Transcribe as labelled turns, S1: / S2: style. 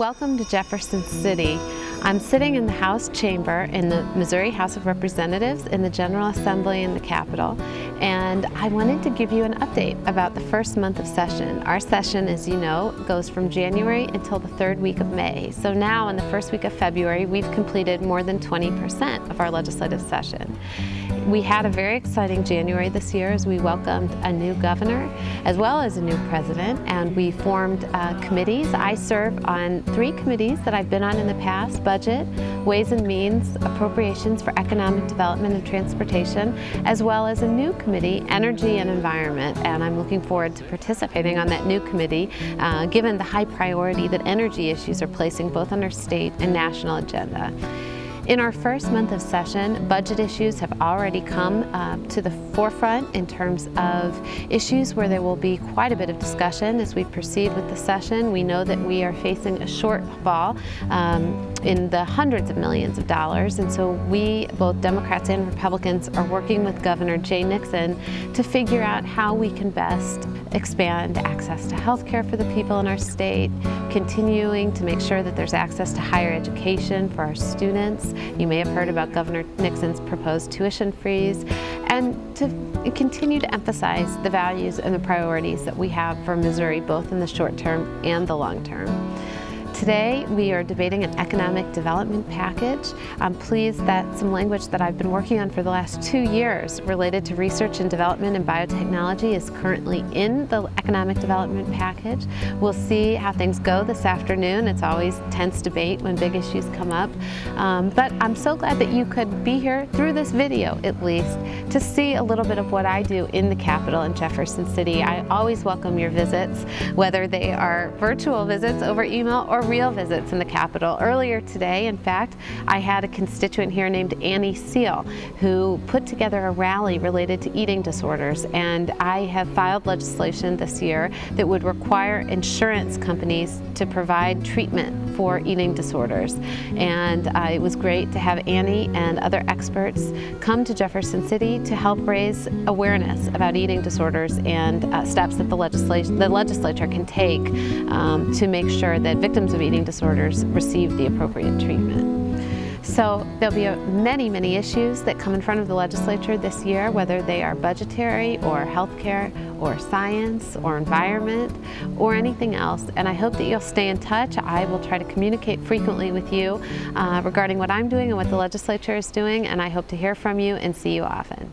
S1: Welcome to Jefferson City. I'm sitting in the House chamber in the Missouri House of Representatives in the General Assembly in the Capitol and I wanted to give you an update about the first month of session. Our session, as you know, goes from January until the third week of May. So now in the first week of February, we've completed more than 20% of our legislative session. We had a very exciting January this year as we welcomed a new governor as well as a new president and we formed uh, committees. I serve on three committees that I've been on in the past, Budget, Ways and Means, Appropriations for Economic Development and Transportation, as well as a new committee, Energy and Environment, and I'm looking forward to participating on that new committee uh, given the high priority that energy issues are placing both on our state and national agenda. In our first month of session, budget issues have already come uh, to the forefront in terms of issues where there will be quite a bit of discussion as we proceed with the session. We know that we are facing a shortfall um, in the hundreds of millions of dollars and so we, both Democrats and Republicans, are working with Governor Jay Nixon to figure out how we can best expand access to health care for the people in our state, continuing to make sure that there's access to higher education for our students. You may have heard about Governor Nixon's proposed tuition freeze, and to continue to emphasize the values and the priorities that we have for Missouri, both in the short term and the long term. Today we are debating an economic development package. I'm pleased that some language that I've been working on for the last two years related to research and development and biotechnology is currently in the economic development package. We'll see how things go this afternoon. It's always tense debate when big issues come up. Um, but I'm so glad that you could be here through this video at least to see a little bit of what I do in the capital in Jefferson City. I always welcome your visits, whether they are virtual visits over email or real visits in the Capitol. Earlier today, in fact, I had a constituent here named Annie Seal who put together a rally related to eating disorders and I have filed legislation this year that would require insurance companies to provide treatment for eating disorders. And uh, it was great to have Annie and other experts come to Jefferson City to help raise awareness about eating disorders and uh, steps that the, legislation, the legislature can take um, to make sure that victims of of eating disorders receive the appropriate treatment. So there'll be many, many issues that come in front of the legislature this year, whether they are budgetary or healthcare or science or environment or anything else. And I hope that you'll stay in touch. I will try to communicate frequently with you uh, regarding what I'm doing and what the legislature is doing, and I hope to hear from you and see you often.